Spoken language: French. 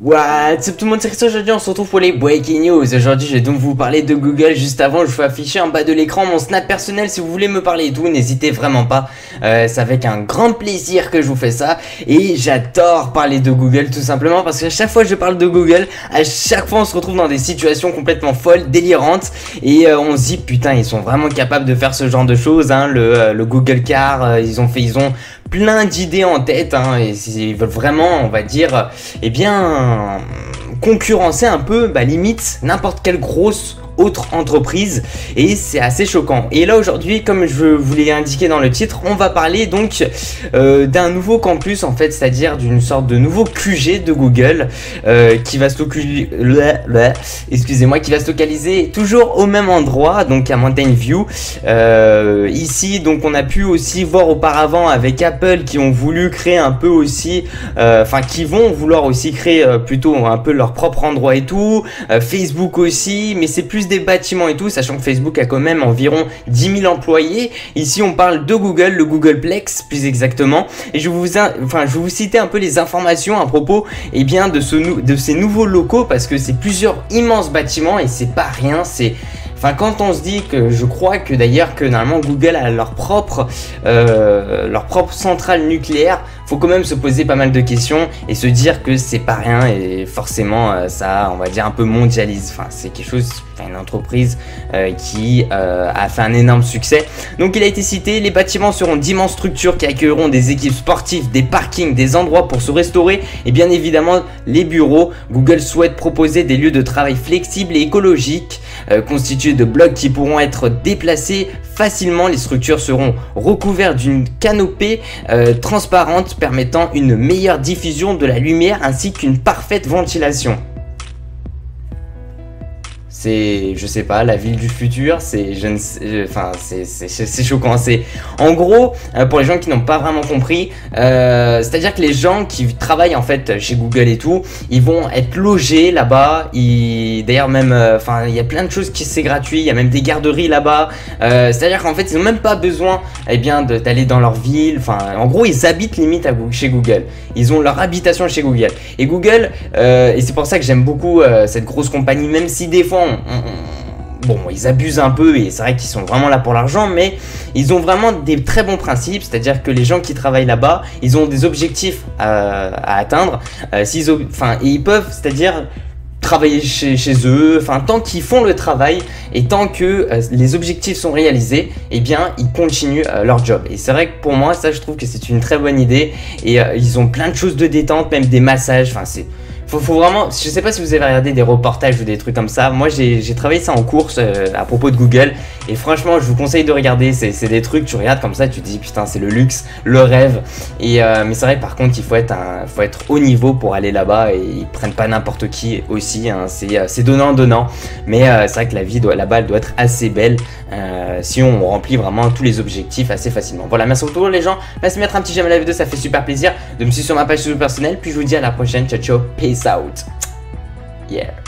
What's up tout le monde, c'est Christophe, aujourd'hui on se retrouve pour les Breaking News. Aujourd'hui je vais donc vous parler de Google. Juste avant, je vous afficher en bas de l'écran mon snap personnel si vous voulez me parler et tout, n'hésitez vraiment pas. Euh, c'est avec un grand plaisir que je vous fais ça. Et j'adore parler de Google tout simplement parce qu'à chaque fois que je parle de Google, à chaque fois on se retrouve dans des situations complètement folles, délirantes. Et euh, on se dit putain, ils sont vraiment capables de faire ce genre de choses. Hein. Le, euh, le Google Car, euh, ils ont fait, ils ont plein d'idées en tête hein, et ils veulent vraiment, on va dire, eh bien, concurrencer un peu, bah, limite, n'importe quelle grosse autre entreprise et c'est assez choquant. Et là aujourd'hui, comme je vous l'ai indiqué dans le titre, on va parler donc euh, d'un nouveau campus en fait, c'est-à-dire d'une sorte de nouveau QG de Google euh, qui va se excusez-moi, qui va se localiser toujours au même endroit, donc à Mountain View. Euh, ici, donc on a pu aussi voir auparavant avec Apple qui ont voulu créer un peu aussi, enfin qui vont vouloir aussi créer plutôt un peu leur propre endroit et tout. Facebook aussi, mais c'est plus des bâtiments et tout, sachant que Facebook a quand même environ 10 000 employés. Ici, on parle de Google, le Googleplex plus exactement. Et je vous, vous citer un peu les informations à propos eh bien, de, ce, de ces nouveaux locaux parce que c'est plusieurs immenses bâtiments et c'est pas rien, c'est Enfin, quand on se dit que je crois que d'ailleurs que normalement Google a leur propre, euh, leur propre centrale nucléaire, faut quand même se poser pas mal de questions et se dire que c'est pas rien et forcément euh, ça, on va dire un peu mondialise. Enfin, c'est quelque chose, une entreprise euh, qui euh, a fait un énorme succès. Donc, il a été cité, les bâtiments seront d'immenses structures qui accueilleront des équipes sportives, des parkings, des endroits pour se restaurer et bien évidemment les bureaux. Google souhaite proposer des lieux de travail flexibles et écologiques euh, constitués de blocs qui pourront être déplacés facilement. Les structures seront recouvertes d'une canopée euh, transparente permettant une meilleure diffusion de la lumière ainsi qu'une parfaite ventilation c'est je sais pas la ville du futur c'est je ne sais, enfin c'est choquant. C'est en gros euh, pour les gens qui n'ont pas vraiment compris euh, c'est à dire que les gens qui travaillent en fait chez Google et tout ils vont être logés là-bas. D'ailleurs même euh, enfin il y a plein de choses qui c'est gratuit. Il y a même des garderies là-bas. Euh, c'est à dire qu'en fait ils ont même pas besoin eh bien d'aller dans leur ville. Enfin en gros ils habitent limite chez Google. Ils ont leur habitation chez Google. Et Google euh, et c'est pour ça que j'aime beaucoup cette grosse compagnie même si des fois bon, ils abusent un peu et c'est vrai qu'ils sont vraiment là pour l'argent, mais ils ont vraiment des très bons principes, c'est-à-dire que les gens qui travaillent là-bas, ils ont des objectifs à, atteindre, euh, et ils peuvent, c'est-à-dire travailler chez, eux, enfin tant qu'ils font le travail et tant que euh, les objectifs sont réalisés, eh bien ils continuent euh, leur job. Et c'est vrai que pour moi ça je trouve que c'est une très bonne idée et ils ont plein de choses de détente, même des massages, enfin c'est faut, vraiment, je sais pas si vous avez regardé des reportages ou des trucs comme ça. Moi, j'ai travaillé ça en course euh, à propos de Google. Et franchement, je vous conseille de regarder. C'est des trucs, tu regardes comme ça, tu te dis putain, c'est le luxe, le rêve. Et euh, mais c'est vrai, par contre, il faut être, un, faut être haut niveau pour aller là-bas. Et ils prennent pas n'importe qui aussi. Hein. Euh, c'est donnant, donnant. Mais c'est vrai que la vie là-bas, doit être assez belle si on remplit vraiment tous les objectifs assez facilement. Voilà, merci beaucoup les gens. Merci mettre un petit j'aime à la vidéo, ça fait super plaisir. De me suivre sur ma page personnelle. Puis je vous dis à la prochaine. Ciao, ciao. Peace out. Yeah.